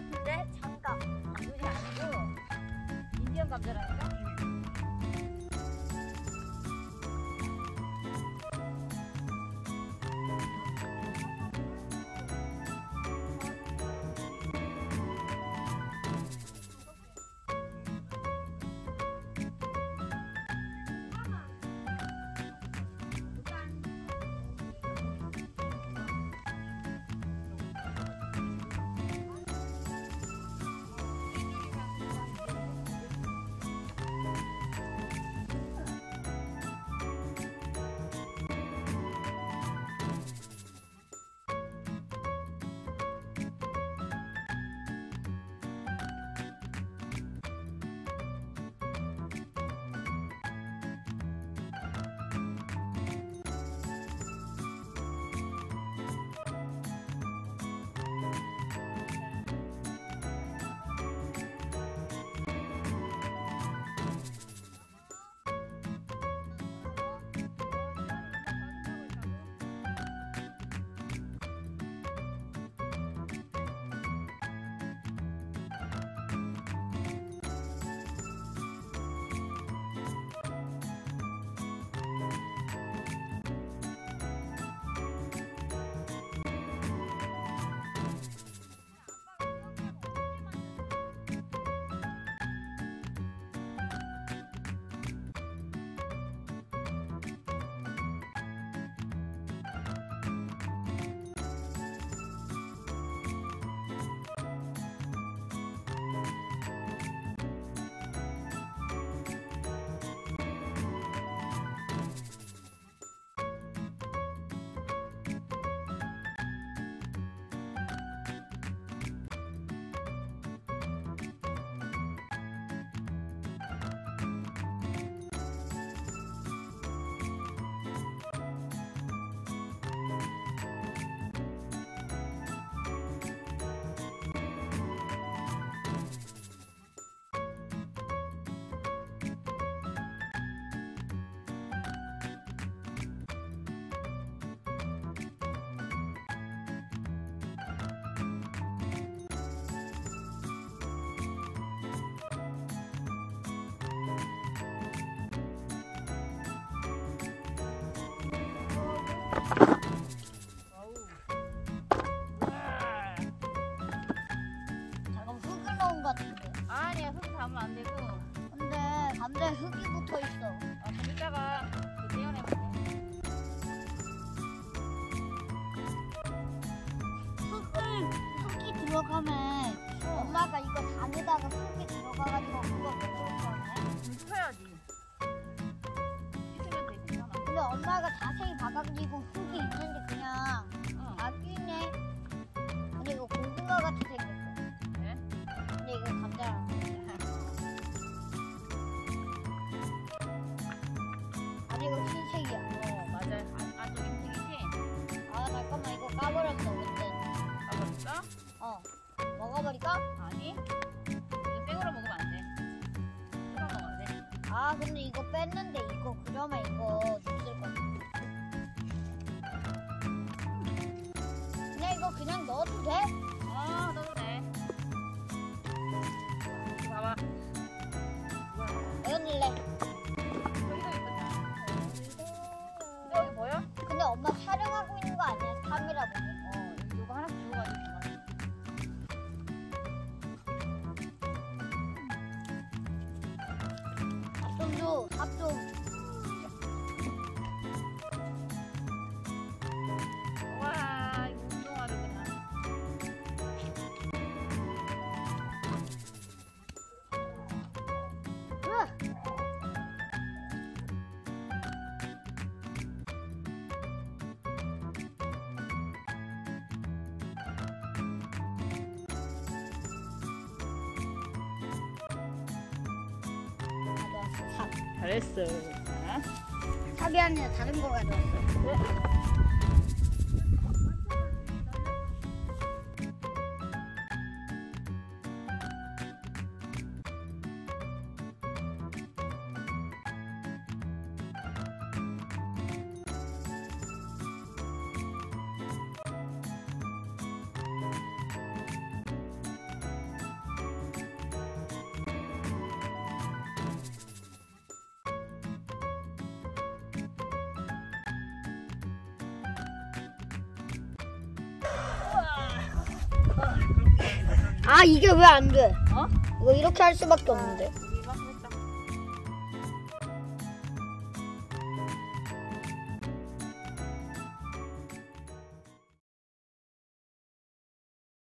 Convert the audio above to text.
같은데? 장갑. 당근이 아니고 인디언 감자라니까. 들어가면 엄마가 이거 잔에다가 흙이 들어가가지고 그거 먹을 거네. 좀 펴야지. 씻으면 돼, 괜찮아. 근데 엄마가 자세히 봐가지고 흙이 있는데 그냥 응. 아 끼네. 근데 이거 고등어 같이 생겼어. 네? 근데 이거 감자. 아니 이거 흰색이야. 어, 맞아요. 안, 안쪽 인생이지? 아 잠깐만 이거 까버렸어 완전. 가버릴까? 어 먹어버릴까? 아니. 이거 생으로 먹으면 안 돼. 뜯어 먹어야 돼. 아 근데 이거 뺐는데 이거 그러면 이거 없을 것 같아. 그냥 이거 그냥 넣어도 돼? 어, 넣어도 돼. 이거 봐봐. 넣을래. 줘. 밥 잘했어. 자, 삽이 아니라 다른 거 가져왔어. 아 이게 왜 안 돼? 어? 이거 이렇게 할 수밖에 없는데.